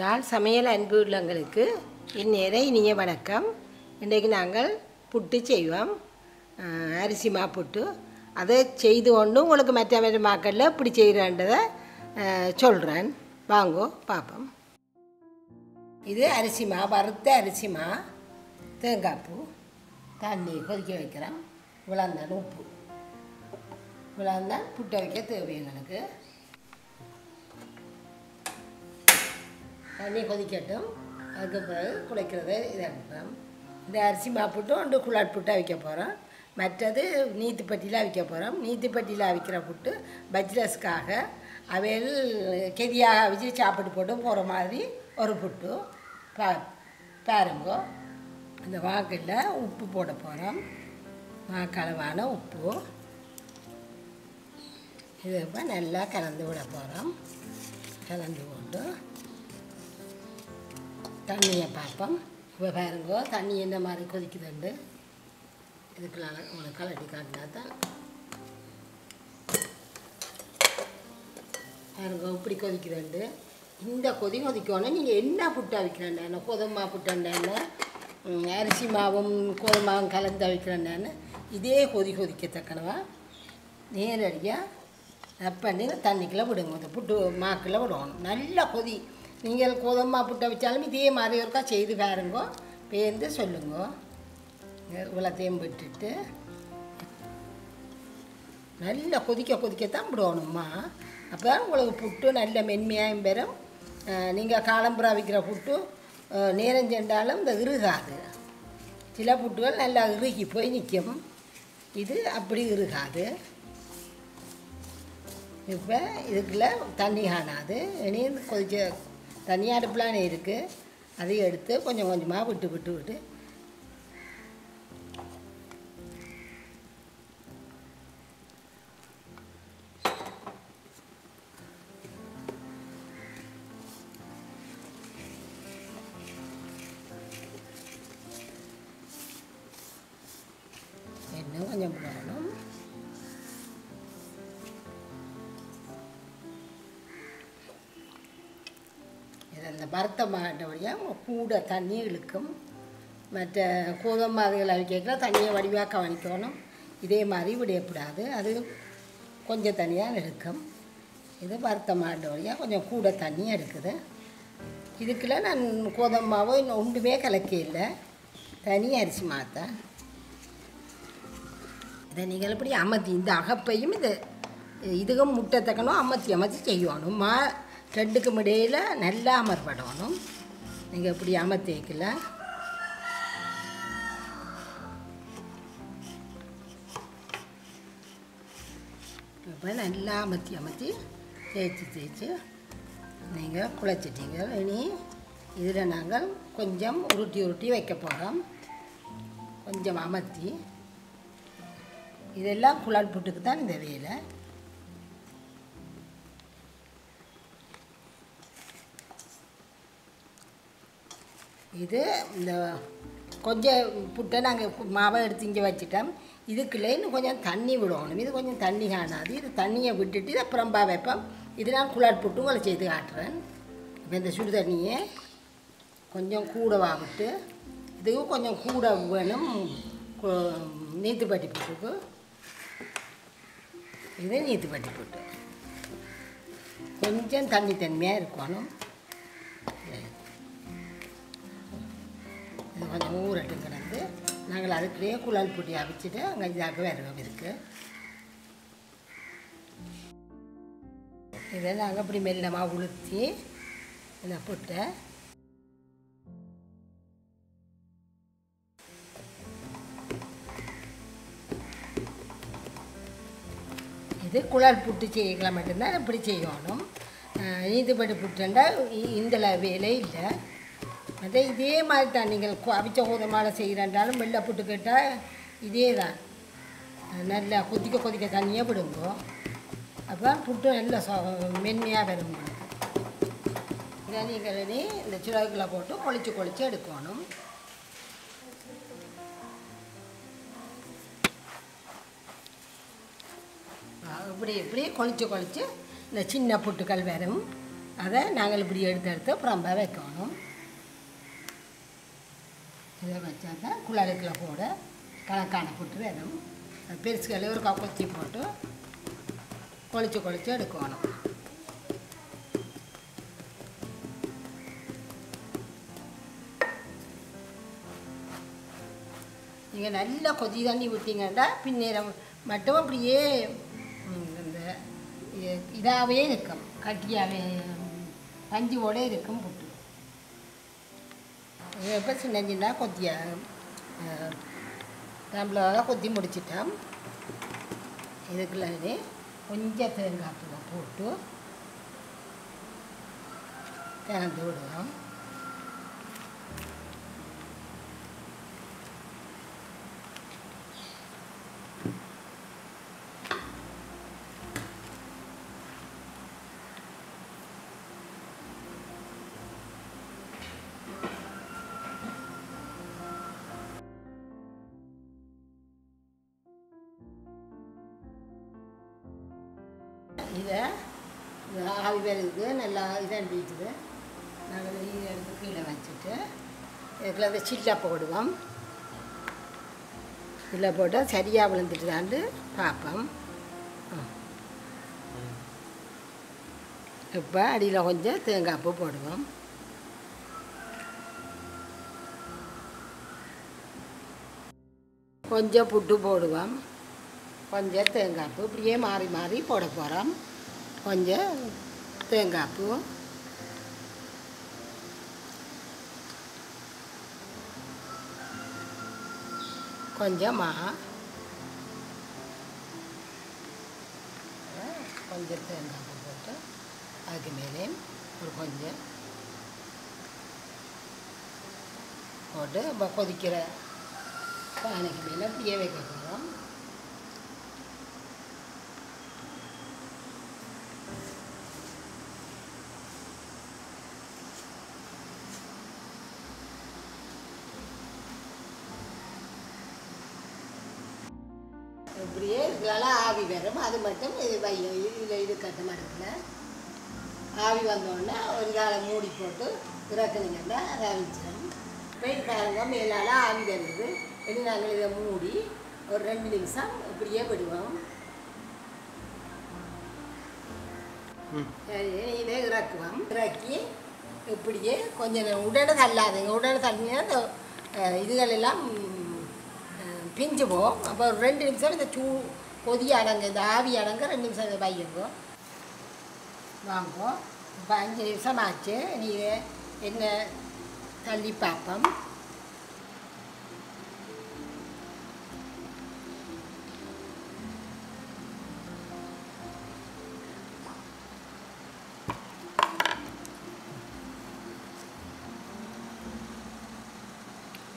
யாழ் சமையல் அன்பு உள்ளங்களுக்கு இந்நேர இனிய வணக்கம். இன்றைக்கு நாங்கள் புட்டு செய்வோம். அரிசி மா புட்டு. அதை செய்து கொண்டு உங்களுக்கு மற்ற மற்ற மாக்களில் இப்படி செய்கிறன்றதை சொல்கிறேன் வாங்கோ பார்ப்போம். இது அரிசி மா வறுத்த அரிசி மா. தேங்காய் பூ. தண்ணி கொதிக்க வைக்கிறோம் இவ்வளோந்தான் உப்பு. இவ்வளோந்தான் புட்டை வைக்க தேவை எங்களுக்கு. தண்ணி கொதிக்கட்டும். அதுக்கு பிறகு குழைக்கிறத இதை அனுப்புகிறோம் இந்த அரிசி மாப்புட்டும் ரெண்டு குழாட் புட்டு அவிக்க போகிறோம் மற்றது நீத்துப்பட்டியில் அவிக்க போகிறோம் நீத்துப்பட்டியில் அவிக்கிற புட்டு பஜ்லஸ்க்காக அவையில் கெதியாக அவிச்சு சாப்பிட்டு போட்டு போகிற மாதிரி ஒரு புட்டு. பா பாருங்கோ. அந்த வாக்கில் உப்பு போட போகிறோம் வாக்களவான உப்பு. இது இப்போ நல்லா கலந்து விட போகிறோம் கலந்து போட்டு தண்ணியை பார்ப்போம். இப்போ பாருங்கோ தண்ணி என்ன மாதிரி கொதிக்குதுண்டு? இதுக்குள்ள உங்களுக்கு கலட்டி காட்டினா தான். பாருங்க இப்படி கொதிக்குதுண்டு. இந்த கொதி கொதிக்கணும் நீங்கள் என்ன புட்டு அவிக்கிறேன்னு கோதுமா புட்டுன்னு அரிசி மாவும் கோதுமாவும் கலந்து அவிக்கிறேன்னு இதே கொதி கொதிக்கத்தக்கனவா? நேரடியாக ரப் பண்ணி தண்ணிக்குள்ளே விடுங்க. இந்த புட்டு மாக்குள்ளே விடணும். நல்லா கொதி நீங்கள் கோதம்மா புட்டை வச்சாலும் இதே மாதிரி ஒருக்கா செய்து பாருங்க. பேர்ந்து சொல்லுங்க. இவ்வளோத்தையும் விட்டுட்டு. நல்லா கொதிக்க கொதிக்கத்தான் விடணும்மா. அப்போ தான் உங்களுக்கு புட்டு நல்ல மென்மையாகவும் பெறும். நீங்கள் காலம்புறா வைக்கிற புட்டு நேரம் சென்றாலும் இந்த இறுகாது. சில புட்டுகள் நல்லா இறுகி போய் நிற்கும். இது அப்படி இறுகாது. இப்போ இதுக்குள்ள தண்ணி காணாது. இனி கொதிச்ச தனியாக அடுப்புலானே இருக்குது அதையும் எடுத்து கொஞ்சம் கொஞ்சமாக விட்டு விட்டு விட்டு இந்த அந்த வறுத்த மாட்டை வழியாக கூட தண்ணி இழுக்கும். மற்ற கோதுமை அதுகளை அவிக்க தண்ணியை வடிவாக கவனிக்கணும். இதே மாதிரி விடையப்படாது. அது கொஞ்சம் தனியாக எடுக்கும் இது வறுத்த மாட்டு வழியாக கொஞ்சம் கூட தண்ணி எடுக்குது இதுக்குள்ள நான் கோதுமை மாவோ இன்னும் ஒன்றுமே கலக்க இல்லை. தனி அரிசி மாற்றேன் இதை நீங்கள் எப்படி அமர்த்தி இந்த அகப்பையும் இது இதுக்கும் முட்டை தக்கணும் அமர்த்தி அமர்த்தி செய்யணும். மா ரெண்டுக்கும் இடையில் நல்லா அமர்படணும் நீங்கள் இப்படி அமர்த்திக்கல இப்போ நல்லா அமர்த்தி அமர்த்தி தேய்ச்சி தேய்ச்சி நீங்கள் குழைச்சிட்டீங்க. இனி இதில் நாங்கள் கொஞ்சம் உருட்டி உருட்டி வைக்க போகிறோம் கொஞ்சம் அமர்த்தி. இதெல்லாம் குழால் புட்டுக்கு தான் இந்த வேலை. இது இந்த கொஞ்சம் புட்டை நாங்கள் மாவை எடுத்து இங்கே வச்சுட்டோம். இதுக்குள்ளேன்னு கொஞ்சம் தண்ணி விடணும். இது கொஞ்சம் தண்ணி காணாது. இது தண்ணியை விட்டுட்டு இதை புறம்பா வைப்போம். இது நான் குழால் புட்டு உங்களை செய்து காட்டுறேன். இப்போ இந்த சுடு தண்ணியை கொஞ்சம் கூடவா விட்டு இதுவும் கொஞ்சம் கூட வேணும். நீத்து நீத்துப்பட்டி புட்டுக்கு. இது நீத்துப்பட்டி புட்டு கொஞ்சம் தண்ணி தன்மையாக இருக்கணும். கொஞ்சம் ஊரட்டும் கிடந்து நாங்கள் அதுக்குள்ளேயே குழல் பொடி அவிச்சிட்டு அங்கே இதாக விரவம் இருக்குது இதை நாங்கள் அப்படி மெல்லமாக உளுத்தி இதை போட்டு இது குழல் புட்டு செய்யலாம் மட்டும்தான் இப்படி செய்யணும். நீதிபடி நீதிப்படி புட்டுண்டா இ- இந்த வேலை இல்லை. அதே இதே மாதிரி தான் நீங்கள் கு- அவிச்ச கோதமால செய்கிறன்றாலும் வெள்ளை புட்டு கேட்டால் இதே தான் நல்லா கொதிக்க கொதிக்க தண்ணியாக விடுங்கோ. அப்போ புட்டு நல்லா சொ மென்மையாக வரும் இதை நீங்கள் இந்த சுழகுல போட்டு கொளிச்சு கொளிச்சு எடுக்கணும். இப்படி இப்படி கொளிச்சு கொளிச்சு இந்த சின்ன புட்டுக்கள் வரும். அதை நாங்கள் இப்படி எடுத்து எடுத்து புறம்ப வைக்கணும். இதை வச்சா தான் குழலுக்குள்ள போட கணக்கான புட்டு வேணும். பெருசுகளை ஒரு கொச்சி போட்டு கொளிச்சு கொளிச்சு எடுக்கணும். நீங்கள் நல்லா கொதி தண்ணி ஊற்றிங்கன்னா பின்னேரம் மட்டும் அப்படியே இந்த இதாகவே இருக்கும். கட்டியாகவே பஞ்சுவோட இருக்கும் இப்போ சின்ன சின்ன கொத்தியா கொத்தி முடிச்சிட்டோம். இதுக்குள்ளே கொஞ்சம் தேங்காய் போட்டு திறந்து விடுவோம். இதை ஆவி வருது நல்லா இதண்டிட்டுது நாங்கள் வெளியே எடுத்து கீழே வச்சுட்டு இதுக்குள்ள இந்த சில்லா போடுவோம். இதில் போட்டால் சரியாக விழுந்துட்டு பார்ப்போம். இப்போ அடியில் கொஞ்சம் தேங்காய் பூ போடுவோம். கொஞ்சம் புட்டு போடுவோம். கொஞ்சம் தேங்காய் பூ. இப்படியே மாறி மாறி போட போகிறோம் கொஞ்சம் தேங்காய் பூ. கொஞ்சம் மா. கொஞ்சம் தேங்காய் போட்டு அதுக்கு மேலே ஒரு கொஞ்சம் போட்டு கொதிக்கிற பானைக்கு மேலே அப்படியே வைக்க போகிறோம் வரும் அது மட்டும் இது வையும் இதில் இது கட்ட மரத்தில் ஆவி வந்தோடனே ஒரு காலை மூடி போட்டு இறக்குனீங்கன்னா ரவிச்சிடும் போய் பாருங்க மேலால் ஆவி வருது. இனி நாங்கள் இதை மூடி ஒரு ரெண்டு நிமிஷம் இப்படியே விடுவோம். சரி, இதை இறக்குவோம். இறக்கி இப்படியே கொஞ்சம் உடனே தள்ளாதுங்க. உடனே தள்ளினா இந்த அஹ், இதுகள் எல்லாம் ம், அஹ், பிஞ்சு போகும் அப்போ ரெண்டு நிமிஷம் இந்த சூ கொதி அடங்கு இந்த ஆவி அடங்க ரெண்டு நிமிஷம் இதை வையுங்க வாங்குவோம் இப்போ அஞ்சு நிமிஷம் ஆச்சு நீ இதை என்ன தள்ளி பார்ப்போம்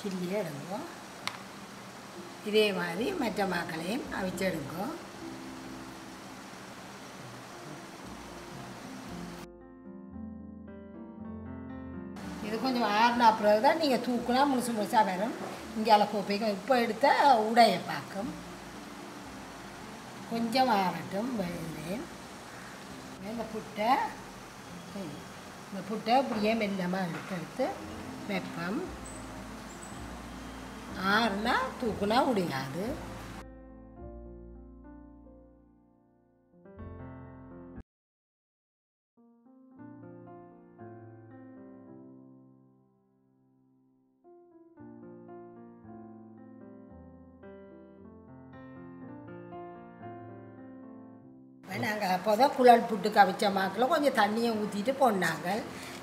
சில்லியே எடுங்கோ இதே மாதிரி மற்ற மாக்களையும் அவிச்செடுக்கும் இது கொஞ்சம் ஆறுனா பிறகு தான் நீங்கள் தூக்குனா முழுசு முழுசாக வரும். இங்கே கோப்பைக்கும் இப்போ எடுத்தால் உடைய பார்க்கும். கொஞ்சம் ஆறட்டும் வெள்ளேன் இந்த புட்டை இந்த புட்டை இப்படியே மெல்லமாக எடுத்து எடுத்து வைப்போம். ஆறுனா தூக்குனா முடியாது. நாங்கள் அப்போ தான் குழல் புட்டு கவிச்ச மாக்கில் கொஞ்சம் தண்ணியை ஊற்றிட்டு போனாங்க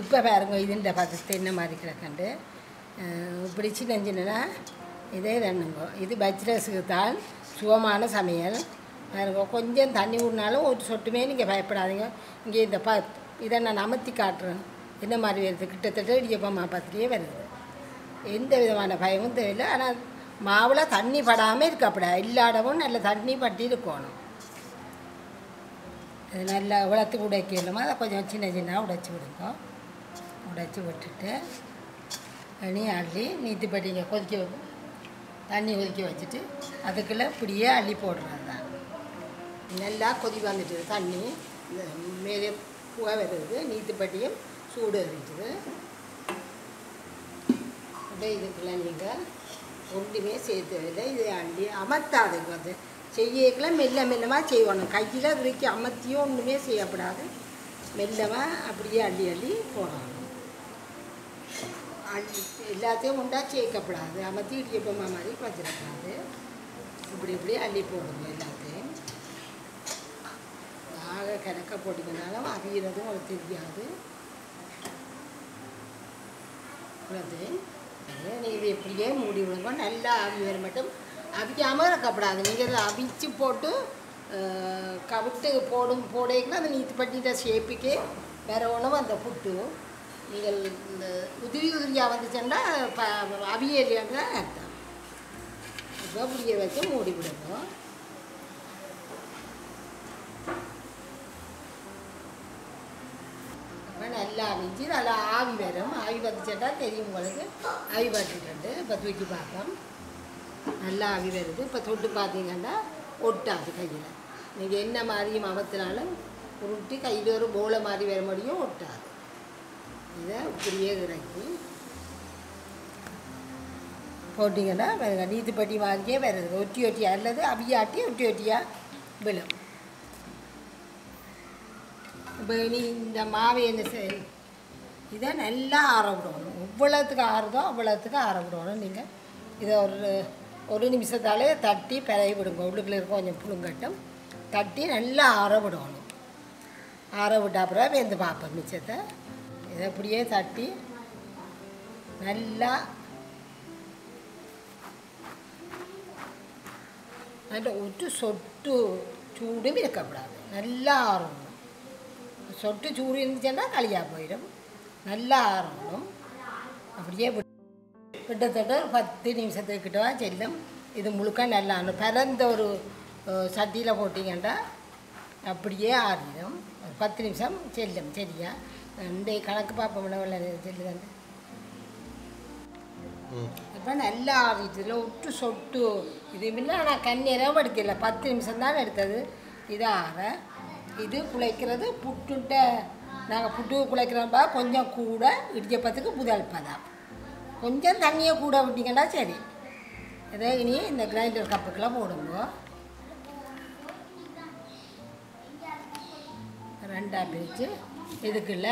இப்போ பாருங்க இதுன்ற பதத்தை என்ன மாதிரி கிடக்கண்டு? பிடிச்சி இப்படி சின்ன இதே ரெண்டுங்க இது பஜ்ரஸுக்கு தான் சுகமான சமையல். பாருங்க கொஞ்சம் தண்ணி விடனாலும் ஒரு சொட்டுமே நீங்கள் பயப்படாதீங்க. இங்கே இந்த ப இதை நான் அமர்த்தி காட்டுறேன். என்ன மாதிரி வருது? கிட்டத்தட்ட இடியப்பம்மா மாப்பாத்திரியே வருது. எந்த விதமான பயமும் தெரியல ஆனால் மாவில் தண்ணி படாமல் இருக்கப்படா இல்லாடவும் நல்ல தண்ணி பட்டி இருக்கணும். அது நல்லா உளத்து உடைக்கணுமா? அதை கொஞ்சம் சின்ன சின்ன உடைச்சி விடுங்க. உடைச்சி விட்டுட்டு நீ அள்ளி நீத்து படிங்க கொதிக்க தண்ணி கொதிக்க வச்சுட்டு அதுக்குள்ளே இப்படியே அள்ளி போடுறது தான். நல்லா கொதி வந்துட்டு தண்ணி இந்த மேலே புகை வருது. நீத்துப்பட்டியும் சூடு இருக்குது அப்படியே இதுக்குள்ள நீங்கள் ஒன்றுமே சேர்த்து இல்லை இது அள்ளி அமர்த்தாது அது செய்யக்குள்ள மெல்ல மெல்லமாக செய்வாங்க கையில் விரிக்கி அமர்த்தியும் ஒன்றுமே செய்யப்படாது. மெல்லமாக அப்படியே அள்ளி அள்ளி போடணும். எல்லாத்தையும் உண்டா சேர்க்கப்படாது. அமர்த்தி இடியப்பமா மாதிரி வச்சிடக்கூடாது இப்படி இப்படி அள்ளி போடணும் எல்லாத்தையும். ஆக கணக்க போட்டிங்கனாலும் அவியறதும் உங்களுக்கு தெரியாது. உள்ளது நீங்கள் இது இப்படியே மூடி விடுங்க. நல்லா அவி மட்டும் அவிக்காமல் இருக்கப்படாது. நீங்கள் அவிச்சு போட்டு கவிட்டு போடும் போடைக்குள்ள அந்த நீத்து பட்டிட்ட ஷேப்புக்கே வேற ஒன்றும் அந்த புட்டு நீங்கள் இந்த உதிரி உதிரியாக வந்துச்சுன்னா ப தான் அர்த்தம். இப்போ அப்படியே வச்சு மூடி விடணும் நல்லா அவிஞ்சு நல்லா ஆவி வரும். ஆவி வந்துச்சுட்டா தெரியும் உங்களுக்கு. ஆவி பார்த்துட்டு இப்போ தூக்கி பார்ப்போம். நல்லா ஆவி வருது. இப்போ தொட்டு பார்த்தீங்கன்னா ஒட்டாது கையில். நீங்கள் என்ன மாதிரியும் அமர்த்தினாலும் உருட்டி கையில் ஒரு போலை மாதிரி வர முடியும் ஒட்டாது. இதை இப்படியே இறக்கி போட்டிங்கன்னா பாருங்க நீத்துப்பட்டி மாதிரியே வருது. ஒட்டி ஒட்டியா? அல்லது அவியாட்டி ஒட்டி ஒட்டியாக விழும். இப்போ நீ இந்த மாவை என்ன செய் இதை நல்லா ஆற விடணும். எவ்வளோத்துக்கு ஆறுதோ அவ்வளோத்துக்கு ஆற விடணும். நீங்கள் இதை ஒரு ஒரு நிமிஷத்தாலே தட்டி பிறகு விடுங்க. உள்ளுக்குள்ள இருக்க கொஞ்சம் புழுங்கட்டும். தட்டி நல்லா ஆற விடணும். ஆற விட்டா அப்புறம் வெந்து பார்ப்போம். மிச்சத்தை இதை அப்படியே தட்டி நல்லா நல்ல ஒரு சொட்டு சூடும் இருக்கக்கூடாது நல்லா ஆறணும் சொட்டு சூடு இருந்துச்சுன்னா களியாக போயிடும். நல்லா ஆறணும் அப்படியே கிட்டத்தட்ட ஒரு பத்து நிமிஷத்துக்கிட்டவா செல்லும். இது முழுக்க நல்லா ஆறணும் பிறந்த ஒரு சட்டியில் போட்டிங்கன்னா அப்படியே ஆறிடும் ஒரு பத்து நிமிஷம் செல்லும் சரியா? இந்த கணக்கு பார்ப்போம்ல உள்ள செல்லுதாண்டு இப்போ நல்லா இதில் விட்டு சொட்டு. இது இல்லை ஆனால் கண்ணீரம் எடுக்கல. பத்து நிமிஷம் தான் எடுத்தது. இது ஆற இது குழைக்கிறது புட்டுட்ட நாங்கள் புட்டு குழைக்கிறோம்பா கொஞ்சம் கூட இடிச்சப்பத்துக்கு புதல் பதம் கொஞ்சம் தண்ணியை கூட விட்டிங்கன்னா சரி. இதை இனி இந்த கிரைண்டர் கப்புக்கெல்லாம் போடுங்க. ரெண்டாக பிரித்து இதுக்குள்ள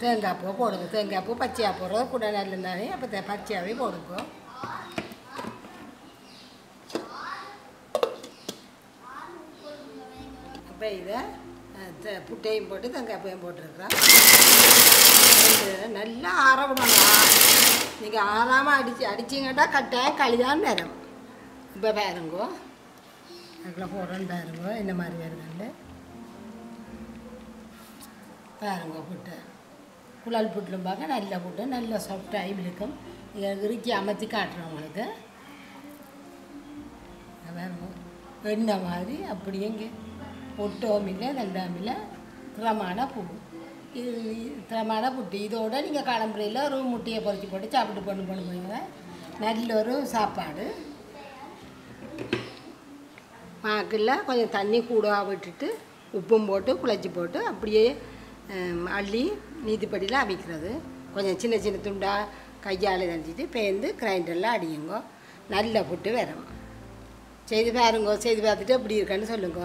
தேங்காய் பூ போடுங்க. தேங்காய் பூ பச்சையாக போடுறது கூட நல்லதானே அப்போ தே- பச்சையாகவே போடுங்க. அப்போ இதை புட்டையும் போட்டு தேங்காய் பூவையும் போட்டிருக்கிறோம். நல்லா ஆற விடணும் நீங்கள் ஆறாமல் அடிச்சு அடிச்சிங்கட்டா கட்டாயம் களிதான் நேரம் இப்போ பாருங்கோ. அதுக்குள்ளே போடுறேன்னு பாருங்கோ. என்ன மாதிரி வருதுன்னு. பாருங்க புட்டு. குழல் புட்டிலும் பார்க்க நல்ல புட்டு நல்ல சாஃப்டாகி இருக்கும் இறுக்கி அமர்த்தி காட்டுறேன் உங்களுக்கு. இங்க பாருங்க. எண்ணெய் மாதிரி அப்படியே இங்கே ஒட்டவும் இல்லை ரெண்டாம் இல்லை. திறமான பூ. இது திறமான புட்டு. இதோட நீங்கள் கிளம்புறையில் ஒரு முட்டையை பொறிச்சு போட்டு சாப்பிட்டு பண்ணு பண்ணு போனீங்க நல்ல ஒரு சாப்பாடு. மாக்கில் கொஞ்சம் தண்ணி கூட விட்டுட்டு உப்பும் போட்டு குழச்சி போட்டு அப்படியே அள்ளி நீதிப்படியில் அவிக்கிறது கொஞ்சம் சின்ன சின்ன துண்டாக கையால் தண்டிட்டு பேந்து கிரைண்டரில் அடியுங்கோ. நல்ல புட்டு வரும் செய்து பாருங்க செய்து பார்த்துட்டு எப்படி இருக்கான்னு சொல்லுங்க.